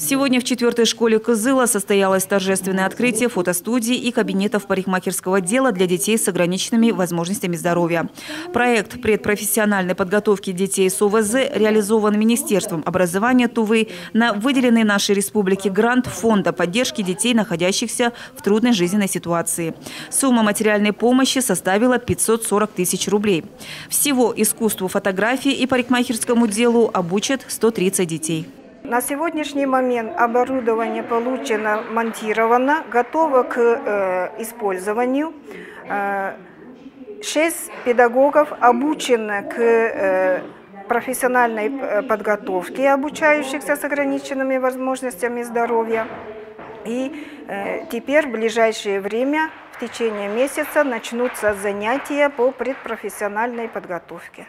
Сегодня в четвертой школе Кызыла состоялось торжественное открытие фотостудии и кабинетов парикмахерского дела для детей с ограниченными возможностями здоровья. Проект предпрофессиональной подготовки детей с ОВЗ реализован Министерством образования Тувы на выделенный нашей республике грант Фонда поддержки детей, находящихся в трудной жизненной ситуации. Сумма материальной помощи составила 540 тысяч рублей. Всего искусству фотографии и парикмахерскому делу обучат 130 детей. На сегодняшний момент оборудование получено, монтировано, готово к э, использованию. Э, шесть педагогов обучены к э, профессиональной э, подготовке обучающихся с ограниченными возможностями здоровья. И э, теперь в ближайшее время, в течение месяца, начнутся занятия по предпрофессиональной подготовке.